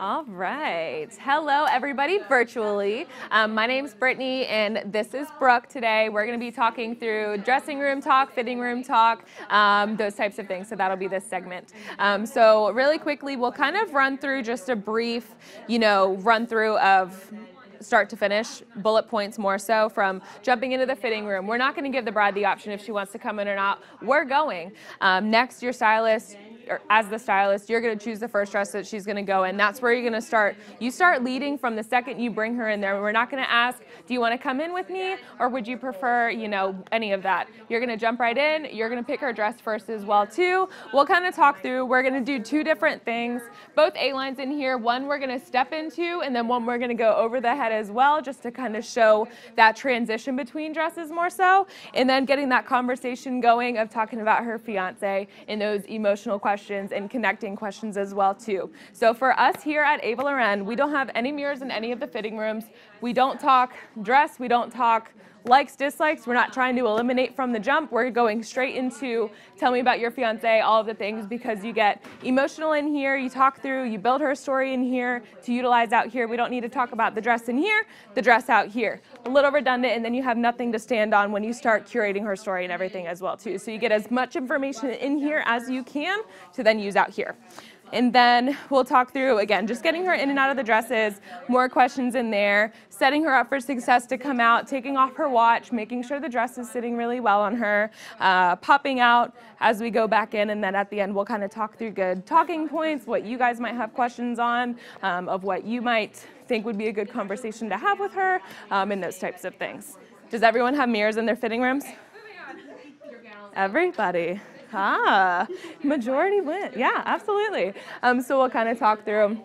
All right. Hello, everybody, virtually. Um, my name's Brittany, and this is Brooke today. We're going to be talking through dressing room talk, fitting room talk, um, those types of things. So that'll be this segment. Um, so really quickly, we'll kind of run through just a brief, you know, run through of start to finish, bullet points more so from jumping into the fitting room. We're not going to give the bride the option if she wants to come in or not. We're going. Um, next, your stylist or as the stylist, you're going to choose the first dress that she's going to go in. That's where you're going to start. You start leading from the second you bring her in there. We're not going to ask, do you want to come in with me or would you prefer, you know, any of that? You're going to jump right in. You're going to pick her dress first as well too. We'll kind of talk through. We're going to do two different things. Both A lines in here. One we're going to step into and then one we're going to go over the head as well just to kind of show that transition between dresses more so. And then getting that conversation going of talking about her fiance and those emotional questions questions and connecting questions as well too. So for us here at Ava Laurenne, we don't have any mirrors in any of the fitting rooms. We don't talk dress, we don't talk likes, dislikes. We're not trying to eliminate from the jump. We're going straight into tell me about your fiance, all of the things, because you get emotional in here, you talk through, you build her story in here to utilize out here. We don't need to talk about the dress in here, the dress out here. A little redundant, and then you have nothing to stand on when you start curating her story and everything as well too. So you get as much information in here as you can to then use out here. And then we'll talk through, again, just getting her in and out of the dresses, more questions in there, setting her up for success to come out, taking off her watch, making sure the dress is sitting really well on her, uh, popping out as we go back in, and then at the end we'll kind of talk through good talking points, what you guys might have questions on, um, of what you might think would be a good conversation to have with her, um, and those types of things. Does everyone have mirrors in their fitting rooms? Everybody. Ah, majority win. Yeah, absolutely. Um, so we'll kind of talk through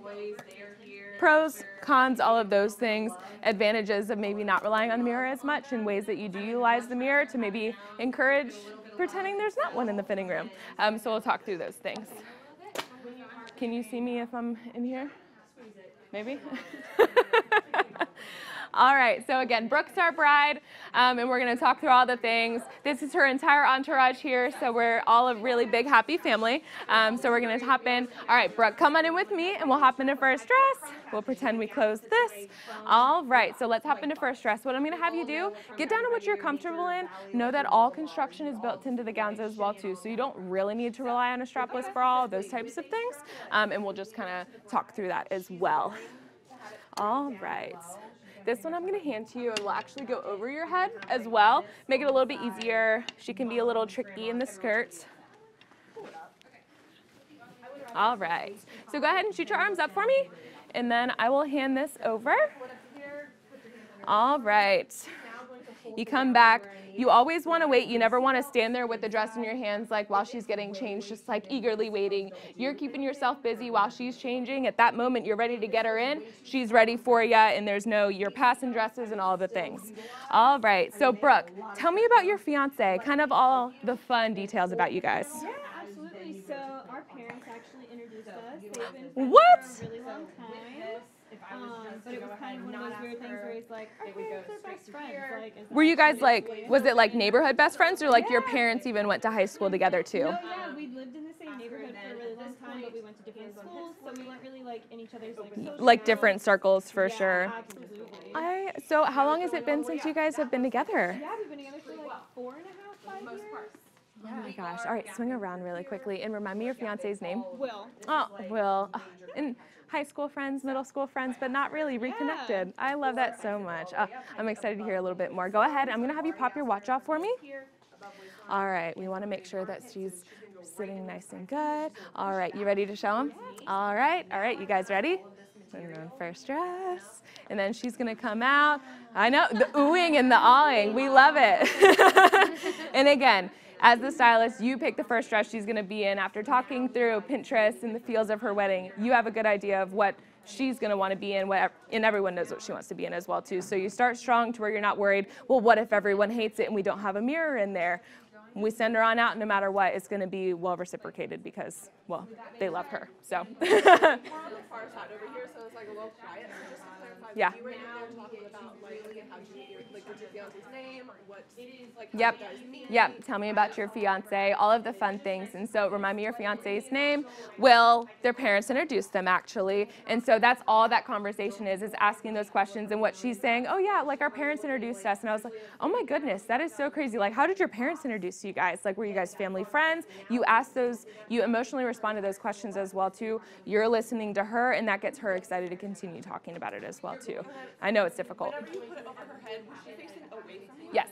pros, cons, all of those things, advantages of maybe not relying on the mirror as much and ways that you do utilize the mirror to maybe encourage pretending there's not one in the fitting room. Um, so we'll talk through those things. Can you see me if I'm in here? Maybe? All right, so again, Brooke's our bride, um, and we're going to talk through all the things. This is her entire entourage here, so we're all a really big, happy family. Um, so we're going to hop in. All right, Brooke, come on in with me, and we'll hop into first dress. We'll pretend we closed this. All right, so let's hop into first dress. What I'm going to have you do, get down to what you're comfortable in. Know that all construction is built into the gowns as well, too, so you don't really need to rely on a strapless bra, those types of things, um, and we'll just kind of talk through that as well. All right. This one I'm going to hand to you we'll actually go over your head as well. Make it a little bit easier. She can be a little tricky in the skirt. All right. So go ahead and shoot your arms up for me and then I will hand this over. All right. You come back. You always want to wait. You never want to stand there with the dress in your hands, like while she's getting changed, just like eagerly waiting. You're keeping yourself busy while she's changing. At that moment, you're ready to get her in. She's ready for you, and there's no you're passing dresses and all the things. All right. So, Brooke, tell me about your fiance. Kind of all the fun details about you guys. Yeah, absolutely. So, our parents actually introduced us. They've been what? for a really long time. Um, but it was kind of one of those weird things where it's like, our parents are best friends. Like, Were you guys like, was it like neighborhood best friends or like your parents even went to high school together too? No, yeah, we lived in the same neighborhood for a really long time, but we went to different schools, so we weren't really like in each other's like Like different circles for Yeah, sure. Absolutely. I, so how long has it been since you guys have been together? Yeah, we've been together for like four and a half, five years. Oh my gosh. All right, swing around really quickly and remind me your fiance's name. Will. Oh, Will. Uh, and high school friends, middle school friends, but not really reconnected. I love that so much. Oh, I'm excited to hear a little bit more. Go ahead. I'm going to have you pop your watch off for me. All right. We want to make sure that she's sitting nice and good. All right. You ready to show them? All right. All right. You guys ready? We're going First dress. And then she's going to come out. I know, the oohing and the awing. We love it. and again, as the stylist, you pick the first dress she's going to be in after talking through Pinterest and the feels of her wedding. You have a good idea of what she's going to want to be in, and everyone knows what she wants to be in as well too. So you start strong to where you're not worried. Well, what if everyone hates it and we don't have a mirror in there? We send her on out no matter what, it's going to be well reciprocated because, well, they love her. So. We're on the far side over here, so it's like a little quiet. So just to clarify, Yeah. you were in there talking about like, how you meet your, like, what's your fiance's name or what, like, how Yep. you guys meet? Yep. Tell me about your fiance, all of the fun things. And so remind me your fiance's name. Will their parents introduced them actually? And so that's all that conversation is, is asking those questions and what she's saying, oh yeah, like our parents introduced us. And I was like, oh my goodness, that is so crazy. Like, how did your parents introduce you guys? Like, were you guys family friends? You ask those, you emotionally respond to those questions as well too. You're listening to her and that gets her excited to continue talking about it as well too. I know it's difficult. Whenever you put it over her head, was she facing away from you? Yes.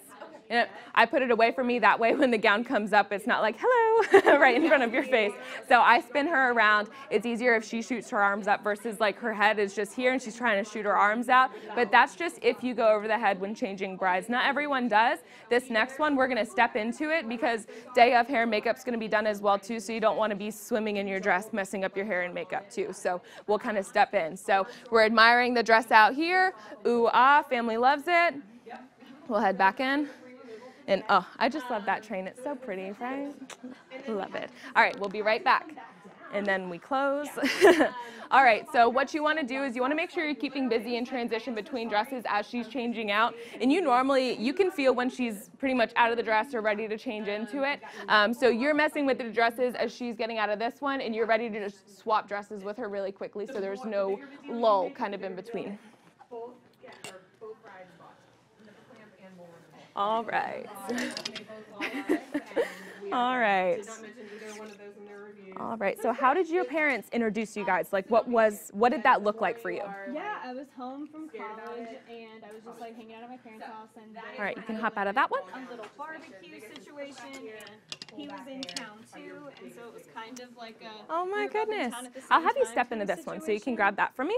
And I put it away from me that way when the gown comes up, it's not like, hello, right in front of your face. So I spin her around. It's easier if she shoots her arms up versus like her head is just here and she's trying to shoot her arms out. But that's just if you go over the head when changing brides. Not everyone does. This next one, we're going to step into it because day of hair and makeup's going to be done as well too. So you don't want to be swimming in your dress, messing up your hair and makeup too. So we'll kind of step in. So we're admiring the dress out here. Ooh, ah, family loves it. We'll head back in. And oh, I just love that train. It's so pretty, right? Love it. All right, we'll be right back. And then we close. All right, so what you want to do is you want to make sure you're keeping busy in transition between dresses as she's changing out. And you normally, you can feel when she's pretty much out of the dress or ready to change into it. Um, so you're messing with the dresses as she's getting out of this one, and you're ready to just swap dresses with her really quickly so there's no lull kind of in between. All right. All right. Not mention either one of those in their review. All right. So how did your parents introduce you guys? Like what was what did that look like for you? Yeah, I was home from college and I was just like hanging out at my parents' house and All right, you can hop out of that one. a little barbecue situation and he was in town too and so it was kind of like a Oh my were both in goodness. town at the I'll have you step into this one so you can grab that for me.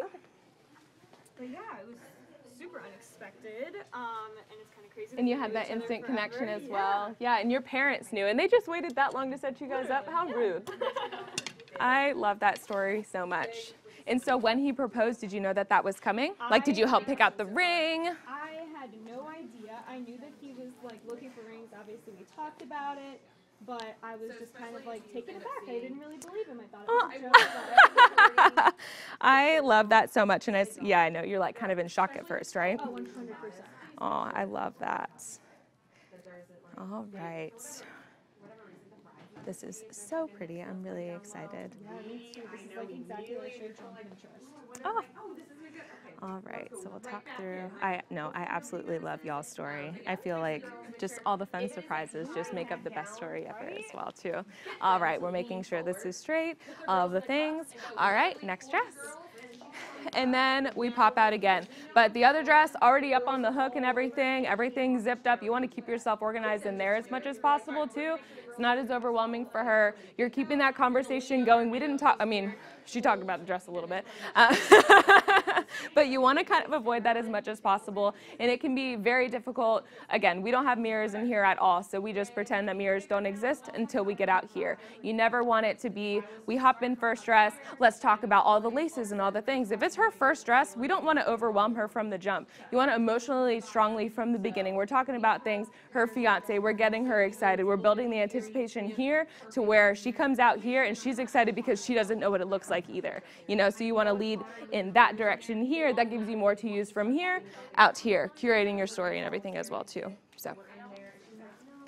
But yeah, it was super unexpected. Um, and it's kind of crazy. And you had that each other instant connection forever. as well. Yeah, and your parents knew and they just waited that long to set you guys up. How rude. I love that story so much. And so when he proposed, did you know that that was coming? Like did you help pick out the ring? I had no idea. I knew that he was like looking for rings. Obviously, we talked about it, but I was just kind of like taken aback. I didn't really believe him. I thought it was a joke. I love that so much and it's yeah, I know you're like kind of in shock at first, right? Oh, 100%. Oh, I love that. All right. This is so pretty. I'm really excited. Oh. All right, so we'll talk through. I no, I absolutely love y'all's story. I feel like just all the fun surprises just make up the best story ever as well too. All right, we're making sure this is straight. All the things. All right, next dress. And then we pop out again. But the other dress already up on the hook and everything, everything zipped up. You want to keep yourself organized in there as much as possible too. It's not as overwhelming for her. You're keeping that conversation going. We didn't talk, I mean, she talked about the dress a little bit. Uh, but you want to kind of avoid that as much as possible. And it can be very difficult. Again, we don't have mirrors in here at all, so we just pretend that mirrors don't exist until we get out here. You never want it to be, we hop in first dress, let's talk about all the laces and all the things. If it's her first dress, we don't want to overwhelm her from the jump. You want to emotionally strongly from the beginning. We're talking about things, her fiance, we're getting her excited. We're building the anticipation here to where she comes out here and she's excited because she doesn't know what it looks like either. You know, so you want to lead in that direction here. That gives you more to use from here out here, curating your story and everything as well too. So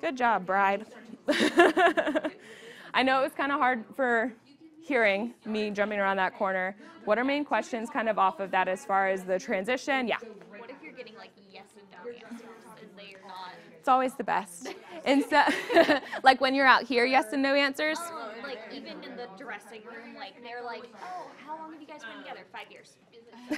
good job, bride. I know it was kind of hard for hearing me jumping around that corner. What are main questions kind of off of that as far as the transition? Yeah. What if you're getting like yes and no answers and they are not It's always the best. And so, like when you're out here, yes and no answers. like even in the dressing room, like they're like, oh, how long have you guys been together? Five years.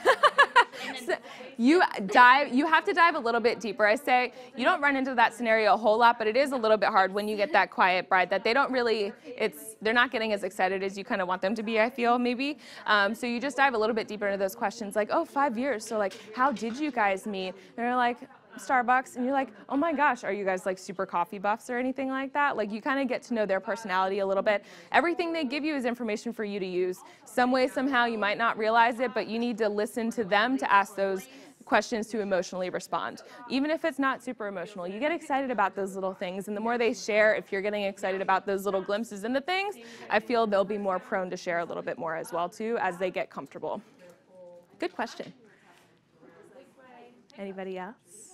So you dive you have to dive a little bit deeper i say you don't run into that scenario a whole lot but it is a little bit hard when you get that quiet bride that they don't really it's they're not getting as excited as you kind of want them to be i feel maybe um, so you just dive a little bit deeper into those questions like oh five years so like how did you guys meet and they're like Starbucks and you're like, oh my gosh, are you guys like super coffee buffs or anything like that? Like you kind of get to know their personality a little bit. Everything they give you is information for you to use. Some way, somehow, you might not realize it, but you need to listen to them to ask those questions to emotionally respond. Even if it's not super emotional, you get excited about those little things. And the more they share, if you're getting excited about those little glimpses into things, I feel they'll be more prone to share a little bit more as well too as they get comfortable. Good question. Anybody else?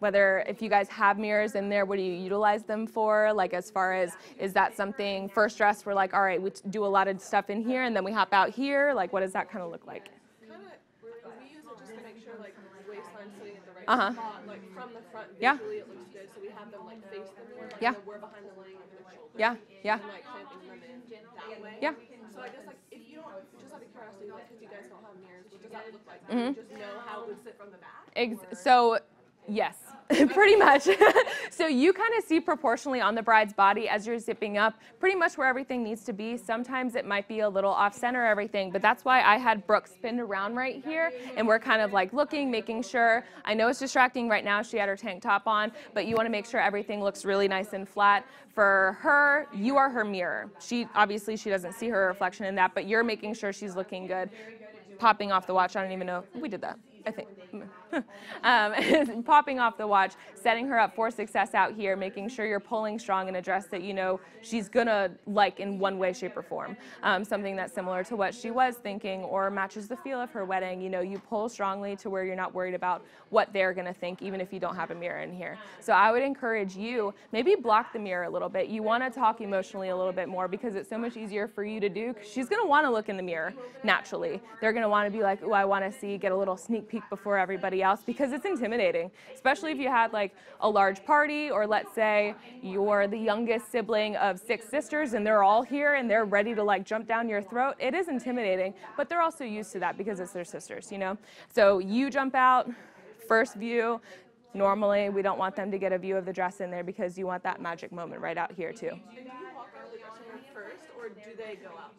Whether if you guys have mirrors in there, what do you utilize them for? Like as far as is that something first dress we're like, all right, we do a lot of stuff in here and then we hop out here. Like what does that kind of look like? Kind of, we use it just to make sure like the waistline's sitting at the right Uh-huh. spot. Like from the front, Yeah. it looks good. So we have them like face the mirror, like Yeah. we're behind the leg of the shoulder. Yeah, yeah, And like them in that way. yeah. So I guess like if you don't, just out of curiosity, like because you guys don't have mirrors, what does that look like? Mhm. just know how it would sit from the back? Ex- Or- so, yes, pretty much. so you kind of see proportionally on the bride's body as you're zipping up, pretty much where everything needs to be. Sometimes it might be a little off center, everything, but that's why I had Brooke spin around right here, and we're kind of like looking, making sure. I know it's distracting right now. She had her tank top on, but you want to make sure everything looks really nice and flat. For her, you are her mirror. She obviously she doesn't see her reflection in that, but you're making sure she's looking good popping off the watch. I don't even know. We did that, I think. um, popping off the watch, setting her up for success out here, making sure you're pulling strong in a dress that you know she's gonna like in one way, shape, or form. Um, something that's similar to what she was thinking or matches the feel of her wedding. You know, you pull strongly to where you're not worried about what they're gonna think, even if you don't have a mirror in here. So I would encourage you, maybe block the mirror a little bit. You wanna talk emotionally a little bit more because it's so much easier for you to do. She's gonna wanna look in the mirror naturally. They're gonna wanna be like, oh, I wanna see, get a little sneak peek before everybody else because it's intimidating, especially if you had like a large party or let's say you're the youngest sibling of six sisters and they're all here and they're ready to like jump down your throat. It is intimidating, but they're also used to that because it's their sisters, you know? So you jump out, first view. Normally, we don't want them to get a view of the dress in there because you want that magic moment right out here too. Do you walk out the first, or do they go out?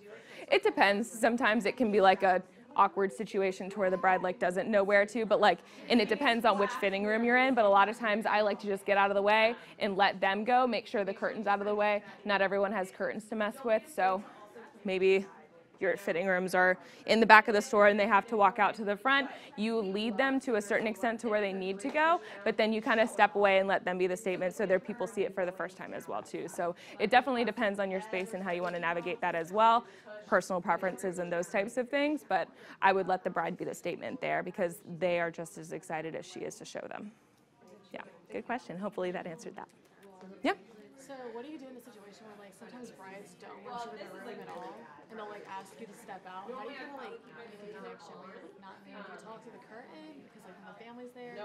It depends. Sometimes it can be like a awkward situation to where the bride like doesn't know where to, but like, and it depends on which fitting room you're in. But a lot of times I like to just get out of the way and let them go. Make sure the curtain's out of the way. Not everyone has curtains to mess with, so maybe your fitting rooms are in the back of the store and they have to walk out to the front. You lead them to a certain extent to where they need to go, but then you kind of step away and let them be the statement so their people see it for the first time as well too. So it definitely depends on your space and how you want to navigate that as well, personal preferences and those types of things, but I would let the bride be the statement there because they are just as excited as she is to show them. Yeah, good question. Hopefully that answered that. Yeah. So what do you do in a situation where like sometimes brides don't want you in the room at all, and they'll like ask you to step out? How do you kind of like make a connection when you're like not there? Do you talk through the curtain because like the family's there?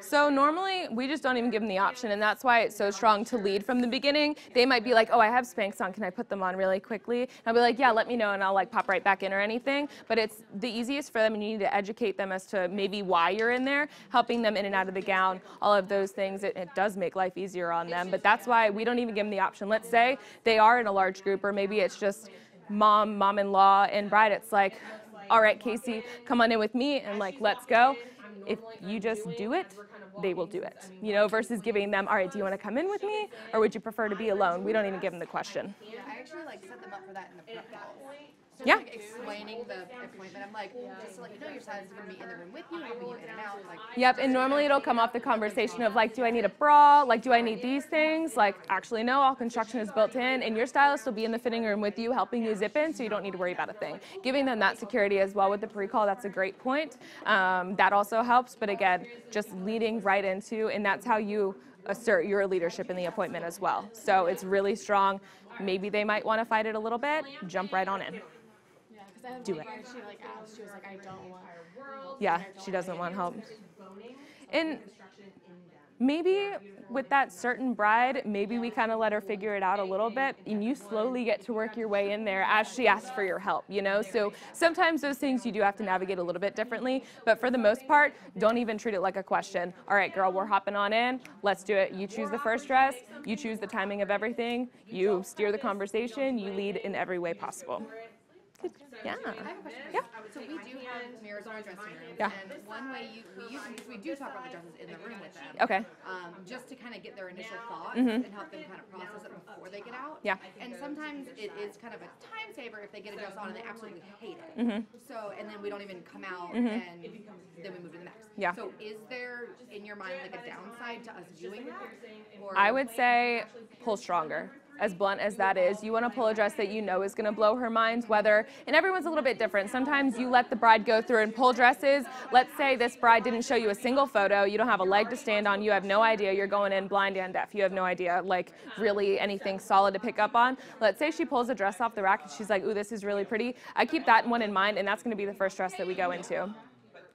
So normally we just don't even give them the option, and that's why it's so strong to lead from the beginning. They might be like, "Oh, I have Spanx on. Can I put them on really quickly?" And I'll be like, "Yeah, let me know," and I'll like pop right back in or anything. But it's the easiest for them, and you need to educate them as to maybe why you're in there, helping them in and out of the gown, all of those things. It, it does make life easier on them, but that's why we don't even give them the option. Let's say they are in a large group, or maybe it's just mom, mom-in-law, and bride. It's like, "All right, Casey, come on in with me, and like, let's go." if you just do it, they will do it. You know, versus giving them, all right, do you want to come in with me or would you prefer to be alone? We don't even give them the question. I actually like set them up for that in the Yeah. like explaining the appointment, I'm like, just to let you know, your stylist is gonna be in the room with you in and out, like. Yep, and normally it'll come off the conversation of like, do I need a bra? Like, do I need these things? Like, actually, no, all construction is built in, and your stylist will be in the fitting room with you, helping you zip in, so you don't need to worry about a thing. Giving them that security as well with the pre-call, that's a great point. Um, that also helps, but again, just leading right into, and that's how you assert your leadership in the appointment as well. So it's really strong. Maybe they might want to fight it a little bit. Jump right on in. Yeah, because I have Do it. she like asked, she was like, I don't want. Yeah, she doesn't want help. And maybe with that certain bride, maybe we kind of let her figure it out a little bit, and you slowly get to work your way in there as she asks for your help, you know? So sometimes those things you do have to navigate a little bit differently, but for the most part, don't even treat it like a question. All right, girl, we're hopping on in. Let's do it. You choose the first dress, you choose the timing of everything, you steer the conversation, you lead in every way possible. So Yeah. I have a question. Yeah. So we do have mirrors in our dressing room. Yeah. And one way you, we use, because we do talk about the dresses in the room with them. Okay. Um, just to kind of get their initial thoughts Mhm. and help them kind of process it before they get out. Yeah. And sometimes it is kind of a time saver if they get a dress on and they absolutely hate it. Mm-hmm. So, and then we don't even come out Mhm. and then we move to the next. Yeah. So is there, in your mind, like a downside to us doing that? Or I would say pull stronger. As blunt as that is, you want to pull a dress that you know is going to blow her mind, whether, and everyone's a little bit different. Sometimes you let the bride go through and pull dresses. Let's say this bride didn't show you a single photo, you don't have a leg to stand on, you have no idea, you're going in blind and deaf, you have no idea, like, really anything solid to pick up on. Let's say she pulls a dress off the rack and she's like, ooh, this is really pretty. I keep that one in mind, and that's going to be the first dress that we go into.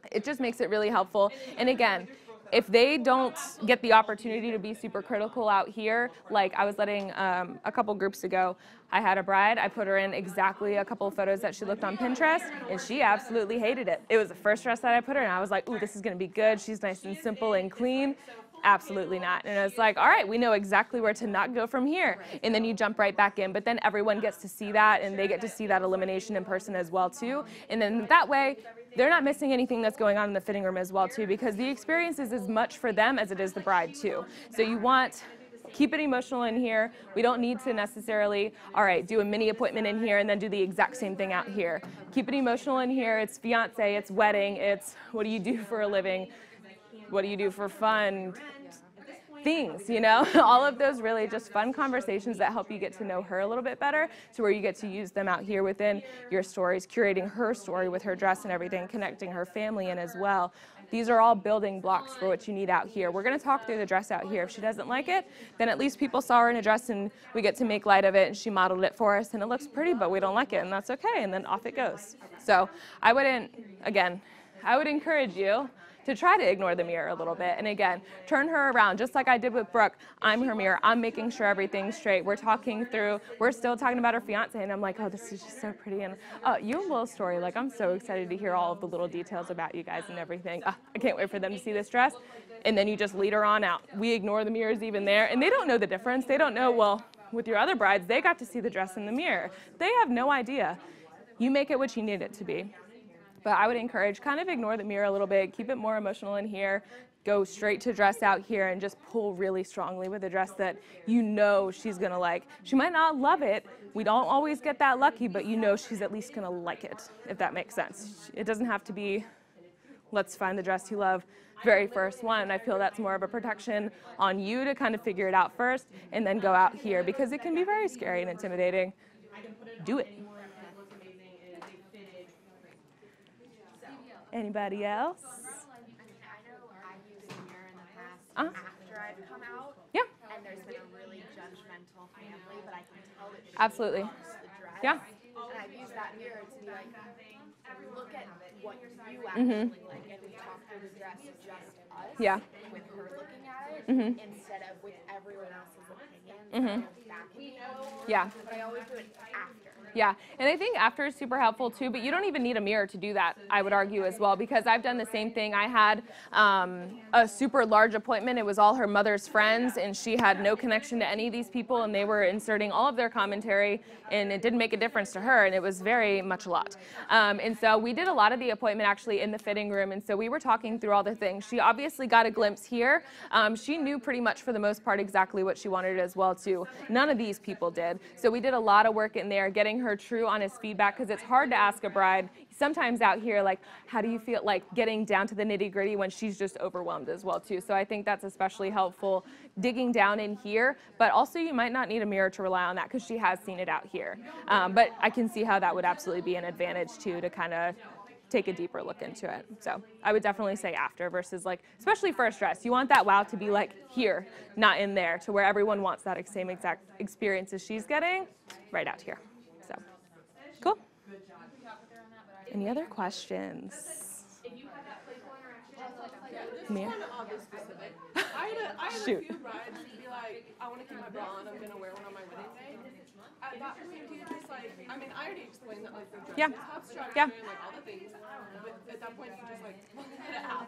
It just makes it really helpful. And again, if they don't get the opportunity to be super critical out here, like I was letting um, a couple groups ago, I had a bride, I put her in exactly a couple of photos that she looked on Pinterest, and she absolutely hated it. It was the first dress that I put her in. I was like, ooh, this is gonna be good. She's nice and simple and clean. Absolutely not. And it's like, all right, we know exactly where to not go from here. And then you jump right back in. But then everyone gets to see that and they get to see that elimination in person as well too. And then that way, they're not missing anything that's going on in the fitting room as well too because the experience is as much for them as it is the bride too. So you want keep it emotional in here. We don't need to necessarily, all right, do a mini appointment in here and then do the exact same thing out here. Keep it emotional in here. It's fiance, it's wedding, it's what do you do for a living? What do you do for fun? Things, you know, all of those really just fun conversations that help you get to know her a little bit better to where you get to use them out here within your stories, curating her story with her dress and everything, connecting her family in as well. These are all building blocks for what you need out here. We're going to talk through the dress out here. If she doesn't like it, then at least people saw her in a dress and we get to make light of it and she modeled it for us and it looks pretty, but we don't like it and that's okay. And then off it goes. So I wouldn't, again, I would encourage you to try to ignore the mirror a little bit. And again, turn her around, just like I did with Brooke. I'm her mirror. I'm making sure everything's straight. We're talking through, we're still talking about her fiance, and I'm like, oh, this is just so pretty. And uh, you have a little story. Like, I'm so excited to hear all of the little details about you guys and everything. Uh, I can't wait for them to see this dress. And then you just lead her on out. We ignore the mirrors even there, and they don't know the difference. They don't know, well, with your other brides, they got to see the dress in the mirror. They have no idea. You make it what you need it to be. But I would encourage kind of ignore the mirror a little bit, keep it more emotional in here, go straight to dress out here and just pull really strongly with a dress that you know she's gonna like. She might not love it. We don't always get that lucky, but you know she's at least gonna like it, if that makes sense. It doesn't have to be, let's find the dress you love very first one. I feel that's more of a protection on you to kind of figure it out first and then go out here because it can be very scary and intimidating. Do it. Anybody else? I mean, I know I've used a mirror in the else? Uh-huh. after I've come out, Yeah, and there's been a really judgmental family, but I can tell that she Absolutely. the dress. Yeah. And I've used that mirror to be like, look at what you Mhm. like, and we talk through the dress just us. Yeah. With her looking at it Mhm. instead of with everyone else's opinion. Mhm. kind of backing yeah. But I always do it after. Yeah, and I think after is super helpful too, but you don't even need a mirror to do that, I would argue as well, because I've done the same thing. I had um, a super large appointment. It was all her mother's friends, and she had no connection to any of these people, and they were inserting all of their commentary, and it didn't make a difference to her, and it was very much a lot. Um, and so we did a lot of the appointment actually in the fitting room, and so we were talking through all the things. She obviously got a glimpse here. Um, she knew pretty much for the most part exactly what she wanted as well too. None of these people did. So we did a lot of work in there, getting her true honest feedback because it's hard to ask a bride sometimes out here like how do you feel like getting down to the nitty gritty when she's just overwhelmed as well too. So i think that's especially helpful digging down in here. But also you might not need a mirror to rely on that because she has seen it out here. Um, but i can see how that would absolutely be an advantage too to kind of take a deeper look into it. So i would definitely say after versus like especially first dress you want that wow to be like here not in there to where everyone wants that same exact experience as she's getting right out here so cool any other questions? Mia? Kind of oddly specific. I had a, I had Shoot. a few brides be like, I want to keep my bra on. I'm gonna wear one on my wedding day. At that point, do you just like? I mean, I already explained that like the dress Yeah. structure Yeah. and like all the things. But at that point, you just like let it out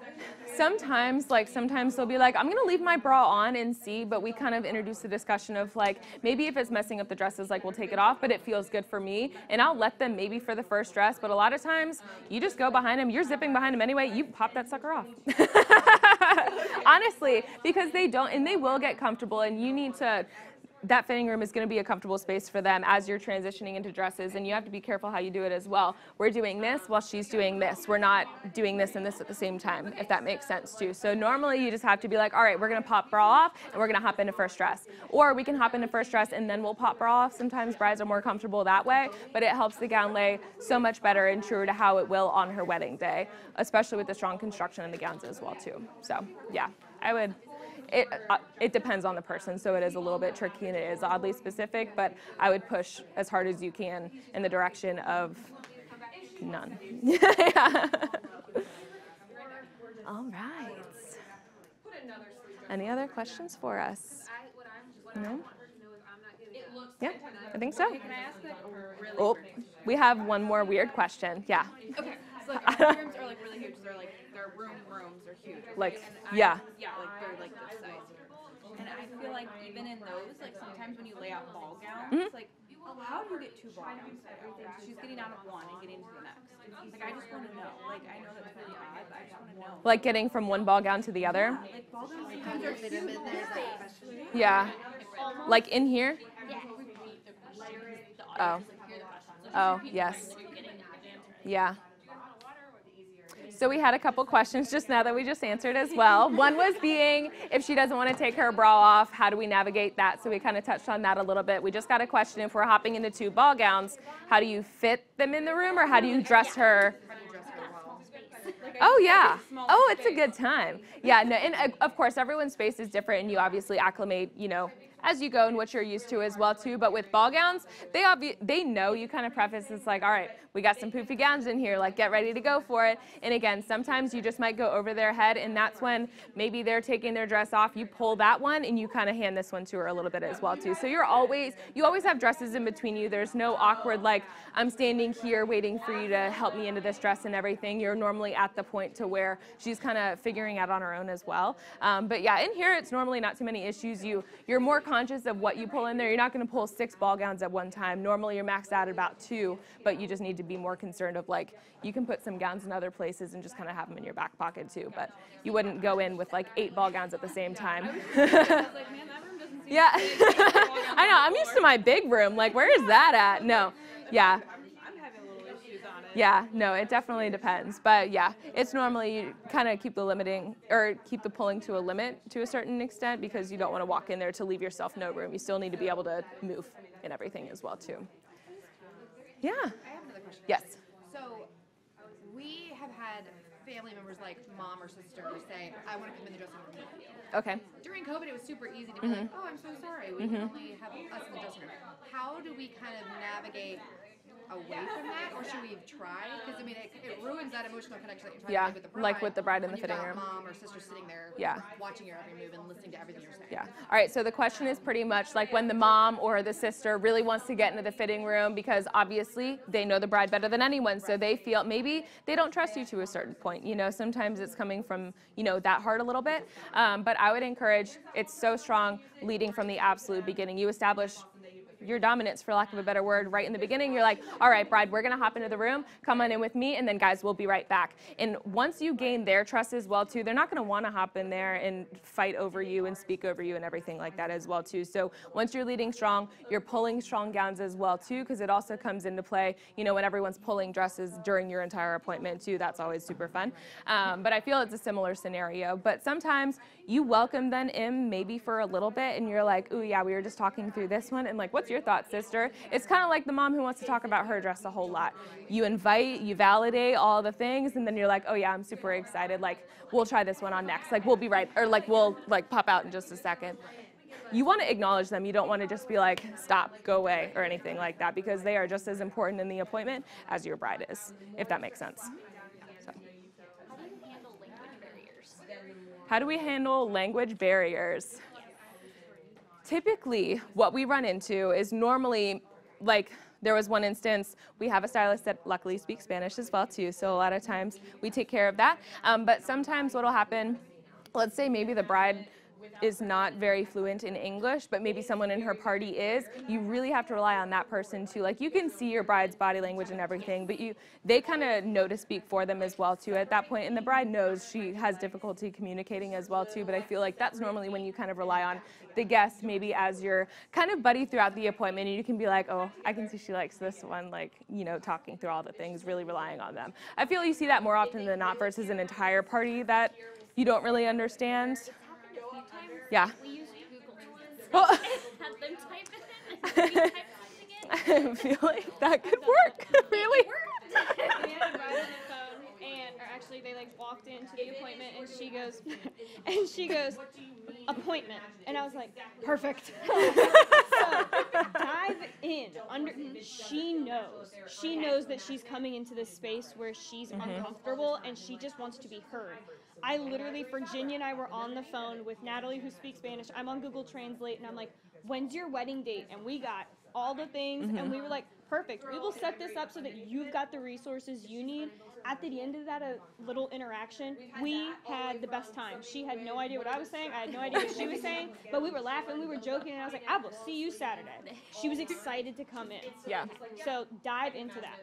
sometimes like sometimes they'll be like i'm gonna leave my bra on and see but we kind of introduce the discussion of like maybe if it's messing up the dresses like we'll take it off but it feels good for me and i'll let them maybe for the first dress but a lot of times you just go behind them you're zipping behind them anyway you pop that sucker off honestly because they don't and they will get comfortable and you need to that fitting room is going to be a comfortable space for them as you're transitioning into dresses and you have to be careful how you do it as well. We're doing this while she's doing this. We're not doing this and this at the same time if that makes sense too. So normally you just have to be like all right we're going to pop bra off and we're going to hop into first dress. Or we can hop into first dress and then we'll pop bra off. Sometimes brides are more comfortable that way but it helps the gown lay so much better and truer to how it will on her wedding day especially with the strong construction in the gowns as well too. So yeah i would it, uh, it depends on the person, so it is a little bit tricky and it is oddly specific, but I would push as hard as you can in the direction of none. yeah. All right. Any other questions for us? No? Yeah, I think so. Oh, we have one more weird question. Yeah. Okay, so like our rooms are like really huge. They're like their room rooms are huge. Like, and I- yeah. Yeah, like they're like this size. And I feel like even in those, like sometimes when you lay out ball gowns, Mhm. like how do you get two ball gowns? laid out? She's getting out of one and getting into the next. Like I just want to know. Like I know that's really odd, but I just want to know. Like getting from one ball gown to the other? Like ball gowns sometimes are you fit them in there? Is that the question? Yeah. Like in here? Oh. Oh, yes. Yeah. So we had a couple questions just now that we just answered as well. One was being if she doesn't want to take her bra off, how do we navigate that? So we kind of touched on that a little bit. We just got a question if we're hopping into two ball gowns, how do you fit them in the room or how do you dress her? Oh yeah. Oh, it's a good time. Yeah, no, and of course everyone's space is different, and you obviously acclimate, you know, as you go and what you're used to as well too. But with ball gowns, they they know you kind of preface it's like, all right, we got some poofy gowns in here, like get ready to go for it. And again, sometimes you just might go over their head, and that's when maybe they're taking their dress off, you pull that one, and you kind of hand this one to her a little bit as well too. So you're always you always have dresses in between you. There's no awkward like I'm standing here waiting for you to help me into this dress and everything. You're normally at the point to where she's kind of figuring out on her own as well. Um, but yeah, in here it's normally not too many issues. You you're more conscious of what you pull in there. You're not going to pull six ball gowns at one time. Normally you're maxed out at about two, but you just need to be more concerned of like you can put some gowns in other places and just kind of have them in your back pocket too. But you wouldn't go in with like eight ball gowns at the same time. yeah, I know. I'm used to my big room. Like where is that at? No, yeah. I'm having a little issues on it. Yeah, no, it definitely depends. But yeah, it's normally you kind of keep the limiting or keep the pulling to a limit to a certain extent because you don't want to walk in there to leave yourself no room. You still need to be able to move and everything as well too. Yeah. I have another question. Yes. So, we have had family members like mom or sister say, I want to come in the dressing room with you. Okay. During COVID, it was super easy to be Mm-hmm. like, oh, I'm so sorry. We can only have us in the dressing room. How do we kind of navigate away from that? Or should we try? Because, I mean, it, it ruins that emotional connection that you're trying Yeah, to make with the bride. like with the bride in the fitting got room. mom or sister sitting there Yeah. watching your every move and listening to everything you're saying. Yeah. All right. So the question is pretty much like when the mom or the sister really wants to get into the fitting room because obviously they know the bride better than anyone. So they feel maybe they don't trust you to a certain point. You know, sometimes it's coming from, you know, that heart a little bit. Um, but I would encourage, it's so strong leading from the absolute beginning. You establish your dominance, for lack of a better word, right in the beginning. You're like, all right, bride, we're gonna hop into the room, come on in with me, and then guys, we'll be right back. And once you gain their trust as well, too, they're not gonna wanna hop in there and fight over you and speak over you and everything like that as well, too. So once you're leading strong, you're pulling strong gowns as well, too, because it also comes into play, you know, when everyone's pulling dresses during your entire appointment, too. That's always super fun. Um, but I feel it's a similar scenario. But sometimes you welcome them in maybe for a little bit, and you're like, ooh, yeah, we were just talking through this one, and like, what's your thoughts, sister? It's kind of like the mom who wants to talk about her dress a whole lot. You invite, you validate all the things, and then you're like, oh yeah, I'm super excited. Like, we'll try this one on next. Like, we'll be right, or like, we'll like pop out in just a second. You want to acknowledge them. You don't want to just be like, stop, go away, or anything like that, because they are just as important in the appointment as your bride is, if that makes sense. So. How do we handle language barriers? Typically, what we run into is normally like there was one instance we have a stylist that luckily speaks spanish as well too so a lot of times we take care of that. Um, but sometimes what will happen let's say maybe the bride is not very fluent in English, but maybe someone in her party is, you really have to rely on that person too. Like you can see your bride's body language and everything, but you they kind of know to speak for them as well too at that point. And the bride knows she has difficulty communicating as well too, but I feel like that's normally when you kind of rely on the guest maybe as your kind of buddy throughout the appointment and you can be like, "Oh, I can see she likes this one," like, you know, talking through all the things, really relying on them. I feel you see that more often than not versus an entire party that you don't really understand. Yeah. We use Google Well, Have them type it in. and we type something in. I feel like that could work. really? We had a bride on the phone, and actually they like walked into the appointment, and she goes, and she goes, appointment, and I was like, perfect. so dive in. Under, she knows. She knows that she's coming into this space where she's mm-hmm. uncomfortable, and she just wants to be heard. I literally, Virginia and I were on the phone with Natalie, who speaks Spanish. I'm on Google Translate, and I'm like, when's your wedding date? And we got all the things, and we were like, perfect. We will set this up so that you've got the resources you need. At the end of that uh, little interaction, we had the best time. She had no idea what I was saying. I had no idea what she was saying, but we were laughing, we were joking, and I was like, I will see you Saturday. She was excited to come in. Yeah. So dive into that.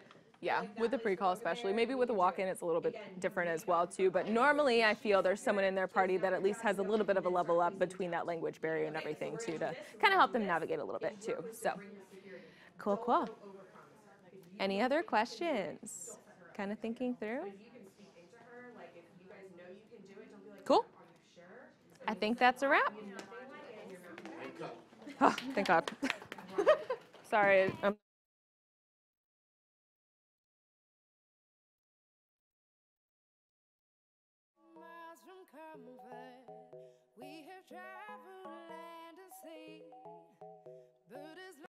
Yeah, with the pre-call especially. Maybe with a walk-in it's a little bit different as well too, but normally I feel there's someone in their party that at least has a little bit of a level up between that language barrier and everything too to kind of help them navigate a little bit too. So, cool, cool. Any other questions? Kind of thinking through? Cool. I think that's a wrap. Oh, thank God. Sorry, I'm